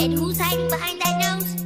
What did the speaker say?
And who's hiding behind that nose?